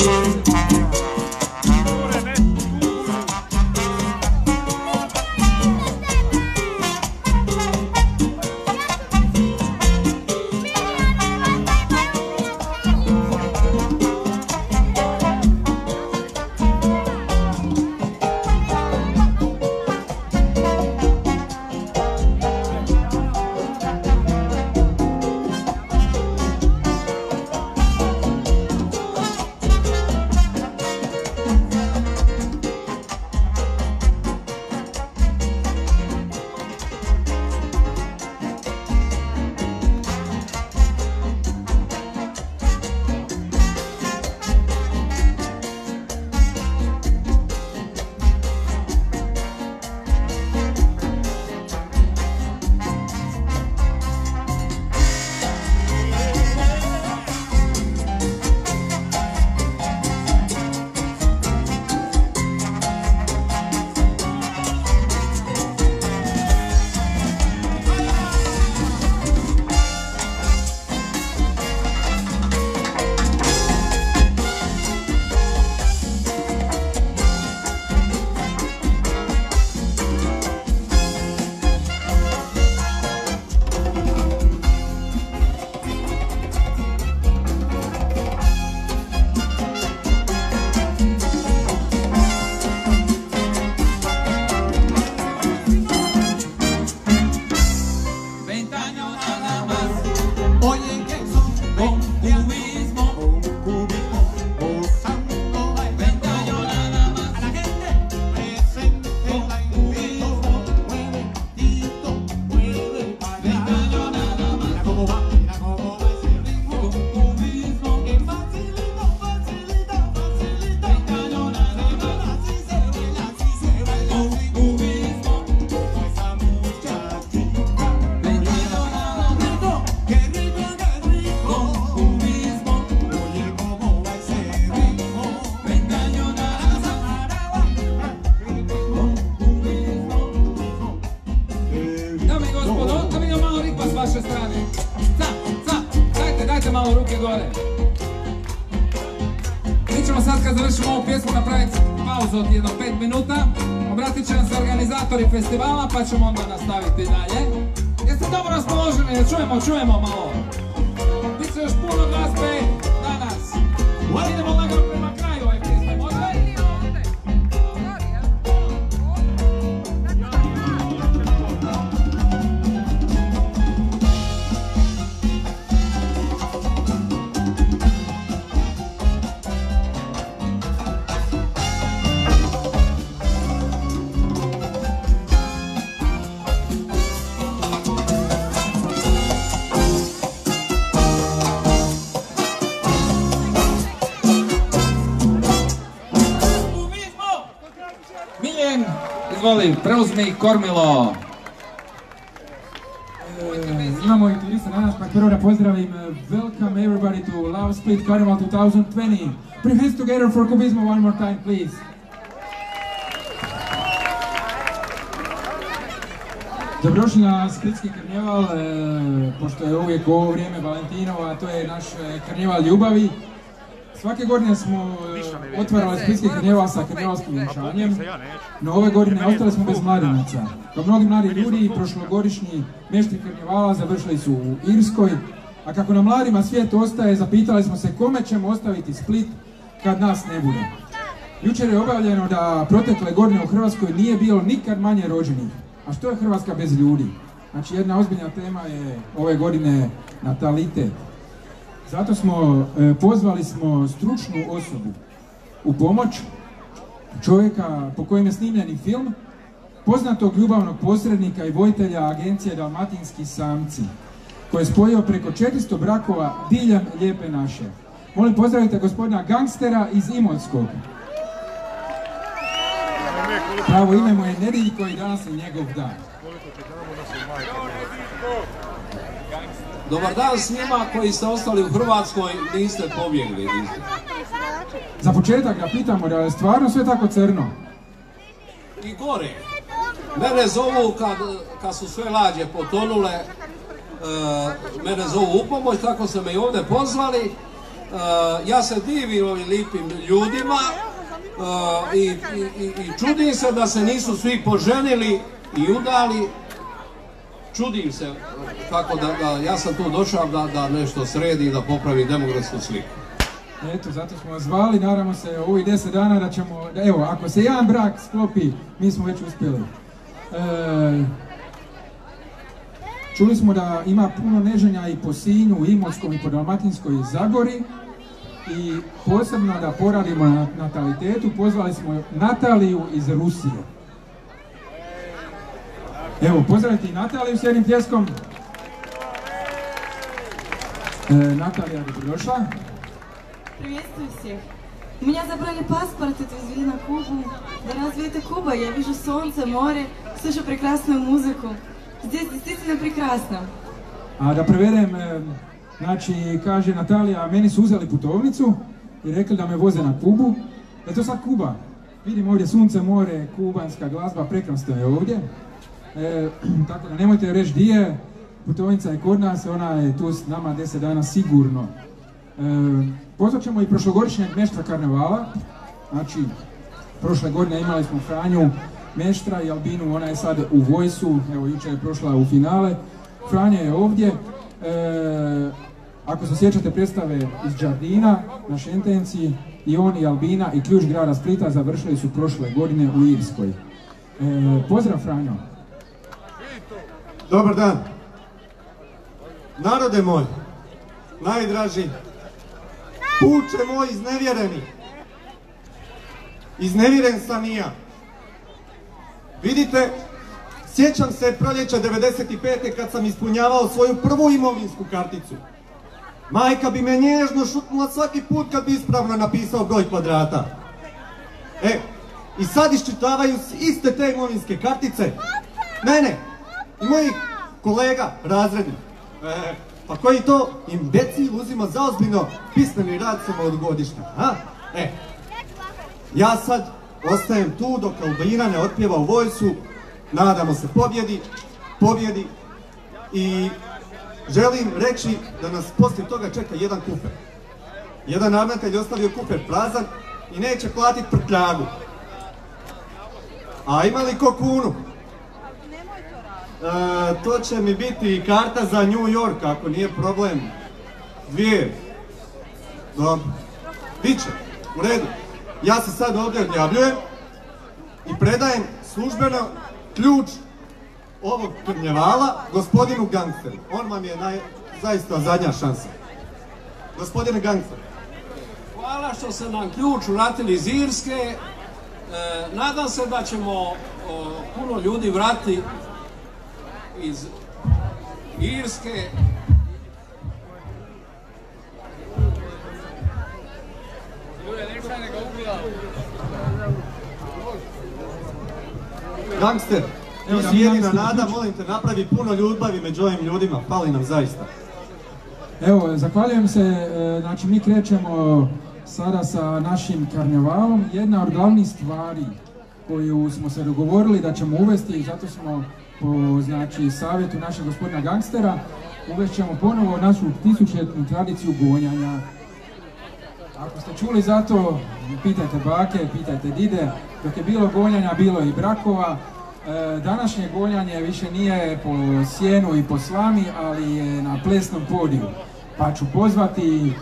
Mm-hmm. Pa ćemo onda nastaviti dalje. Jeste dobro raspoloženi? Čujemo, čujemo malo. Izvoli, preuzmi kormilo. E, Imamo i turista danas, pa prvo da pozdravim e, Welcome everybody to Love Split Carnival 2020. Put your hands together for Kubizmo one more time, please. Dobrodošli na Splitski karneval, e, pošto je uvijek ovo vrijeme Valentinova, to je naš e, karneval ljubavi. Svake godine smo e, otvarali Splitski karneval sa karnevalskim vjenčanjem, no ove godine ostali smo bez mladinaca. Kao mnogi mladi ljudi, prošlogodišnji mještri karnevala završili su u Irskoj, a kako na mladima svijet ostaje, zapitali smo se kome ćemo ostaviti Split kad nas ne bude. Jučer je objavljeno da protekle godine u Hrvatskoj nije bilo nikad manje rođenih. A što je Hrvatska bez ljudi? Znači jedna ozbiljna tema je ove godine natalitet. Zato smo, e, pozvali smo stručnu osobu u pomoć, čovjeka po kojem je snimljeni film, poznatog ljubavnog posrednika i vojitelja agencije Dalmatinski samci, koji je spojio preko 400 brakova diljem Lijepe naše. Molim pozdravite gospodina gangstera iz Imotskog. Pravo ime mu je Nediljko i danas je njegov dan. Dobar dan svima koji ste ostali u Hrvatskoj, niste pobjegli. niste. Za početak da pitamo da je stvarno sve tako crno. I gore. Mene zovu kad, kad su sve lađe potonule, e, mene zovu u pomoć, tako ste me i ovdje pozvali. ja se divim ovim lipim ljudima i, i, i čudim se da se nisu svi poženili i udali. Čudim se kako da, da ja sam tu došao da, da nešto sredi i da popravi demografsku sliku. Eto, zato smo vas zvali, naravno se ovih deset dana da ćemo, evo, ako se jedan brak sklopi, mi smo već uspjeli. E, čuli smo da ima puno neženja i po Sinju, u Imotskom i po Dalmatinskoj Zagori i posebno da poradimo na natalitetu, pozvali smo Nataliju iz Rusije. Evo, pozdravite i Nataliju s jednim pljeskom. E, Natalija, dobrodošla. Приветствую всех. У меня забрали паспорт, отвезли на Кубу. Да разве это Куба? Я вижу солнце, море, слышу прекрасную музыку. Здесь действительно прекрасно. A da prevedem, e, znači, kaže Natalija, meni su uzeli putovnicu i rekli da me voze na Kubu. Da je to sad Kuba. Vidim ovdje sunce, more, kubanska glazba, prekrasno je ovdje. E, tako da nemojte reći di putovnica je kod nas, ona je tu s nama 10 dana sigurno. E, pozvat ćemo i prošlogodišnjeg meštra karnevala, znači prošle godine imali smo Franju Meštra i Albinu, ona je sad u Vojsu, evo jučer je prošla u finale. Franja je ovdje, e, ako se sjećate predstave iz Đardina na Šentenci, i on i Albina i ključ grada Splita završili su prošle godine u Irskoj. E, pozdrav Franjo! Dobar dan. Narode moj, najdraži, puče moj iznevjereni. Iznevjeren sam i ja. Vidite, sjećam se proljeća 95. kad sam ispunjavao svoju prvu imovinsku karticu. Majka bi me nježno šutnula svaki put kad bi ispravno napisao broj kvadrata. E, i sad iščitavaju iste te imovinske kartice. Mene, i mojih kolega razrednih. E, pa koji to imbecil uzima zaozbiljno pismeni rad samo od godišnja, a? E, ja sad ostajem tu dok Albina ne otpjeva u vojsu, nadamo se pobjedi, pobjedi i želim reći da nas poslije toga čeka jedan kufer. Jedan ravnatelj ostavio kufer prazan i neće platiti prtljagu. A ima li ko kunu? E, to će mi biti karta za New York, ako nije problem. Dvije. Dobro. Biće. U redu. Ja se sad ovdje odjavljujem i predajem službeno ključ ovog krnjevala gospodinu Gangsteru. On vam je zaista zadnja šansa. Gospodine Gangster. Hvala što ste nam ključ vratili iz Irske. E, nadam se da ćemo puno ljudi vratiti iz Irske. Gangster, ti si jedina nada, molim te, napravi puno ljubavi među ovim ljudima, pali nam zaista. Evo, zahvaljujem se, e, znači mi krećemo sada sa našim karnevalom. Jedna od glavnih stvari koju smo se dogovorili da ćemo uvesti i zato smo po znači, savjetu našeg gospodina gangstera ćemo ponovo našu tisućetnu tradiciju gonjanja. Ako ste čuli za to, pitajte bake, pitajte dide, dok je bilo gonjanja, bilo i brakova. E, današnje gonjanje više nije po sjenu i po slami, ali je na plesnom podiju. Pa ću pozvati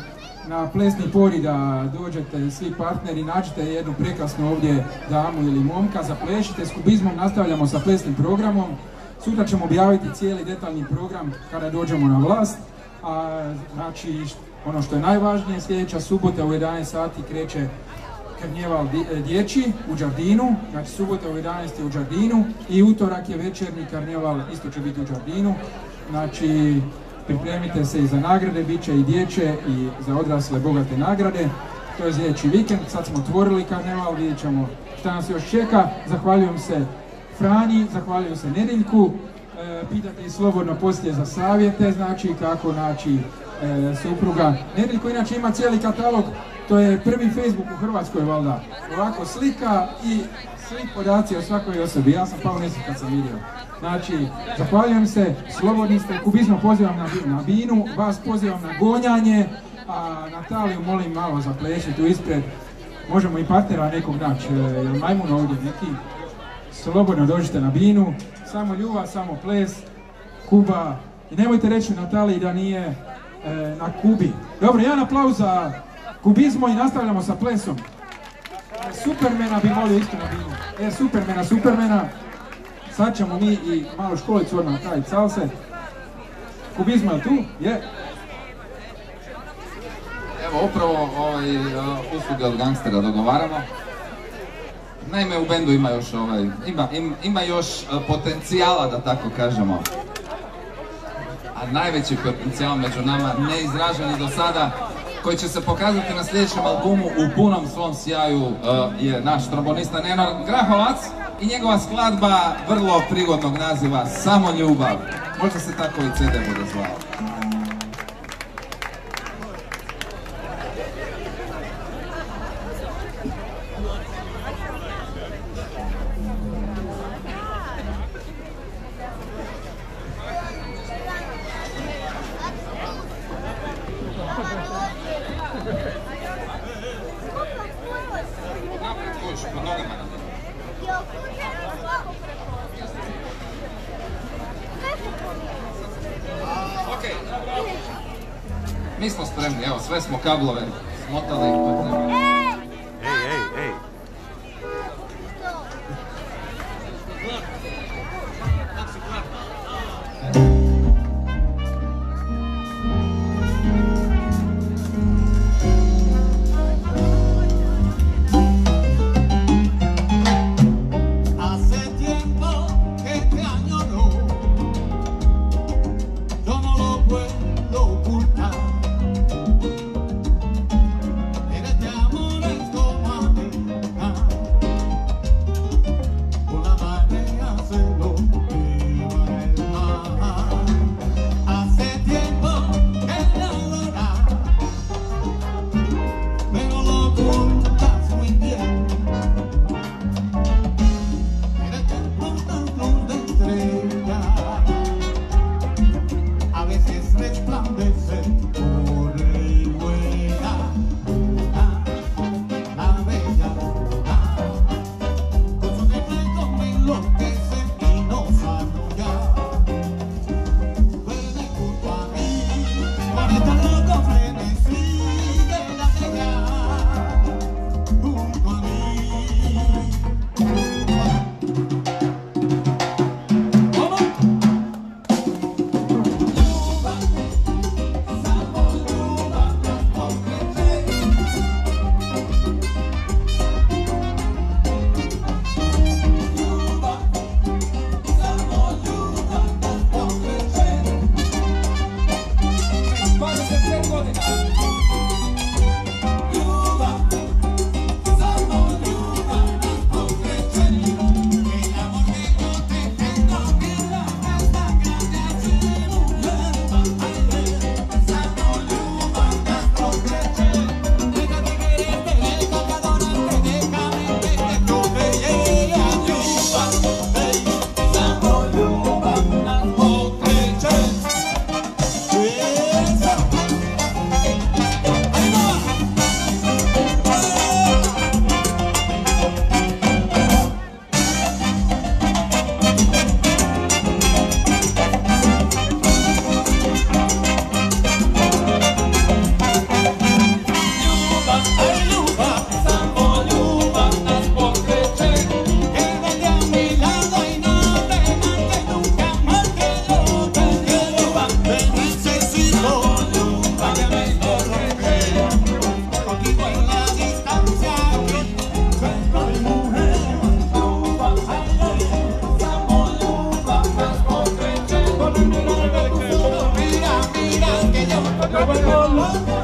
na plesni pori da dođete svi partneri, nađete jednu prekrasnu ovdje damu ili momka, zaplešite, s kubizmom nastavljamo sa plesnim programom. Sutra ćemo objaviti cijeli detaljni program kada dođemo na vlast. A, znači, ono što je najvažnije, sljedeća subota u 11 sati kreće Krnjeval dječji u Đardinu, znači subota u 11 je u Đardinu i utorak je večerni karneval, isto će biti u Đardinu. Znači, pripremite se i za nagrade, bit će i dječje i za odrasle bogate nagrade. To je sljedeći vikend, sad smo otvorili karneval, vidjet ćemo šta nas još čeka. Zahvaljujem se Franji, zahvaljujem se Nedeljku. E, pitate i slobodno poslije za savjete, znači kako naći e, supruga. Nedeljko inače ima cijeli katalog, to je prvi Facebook u Hrvatskoj valjda. Ovako slika i svi podaci o svakoj osobi. Ja sam pao nesik kad sam vidio. Znači, zahvaljujem se, slobodni ste, kubizmo pozivam na, na binu, vas pozivam na gonjanje, a Nataliju molim malo za pleše tu ispred. Možemo i partnera nekog naći, e, jel majmun ovdje neki? Slobodno dođite na binu, samo ljubav, samo ples, Kuba. I nemojte reći Nataliji da nije e, na Kubi. Dobro, jedan aplauz za kubizmo i nastavljamo sa plesom. Supermena bi molio isto na binu. E, Supermena, Supermena. Sad ćemo mi i malo školicu odmah napraviti salse. Kubizmo je tu? Je. Evo, upravo ovaj, uh, usluge od gangstera dogovaramo. Naime, u bendu ima još, ovaj, ima, im- ima još uh, potencijala, da tako kažemo. A najveći potencijal među nama, neizraženi do sada, koji će se pokazati na sljedećem albumu u punom svom sjaju, uh, je naš trombonista Nenad Grahovac i njegova skladba vrlo prigodnog naziva Samo ljubav. Možda se tako i CD bude zvao. Mi smo spremni, evo, sve smo kablove smotali. Vamos, vamos.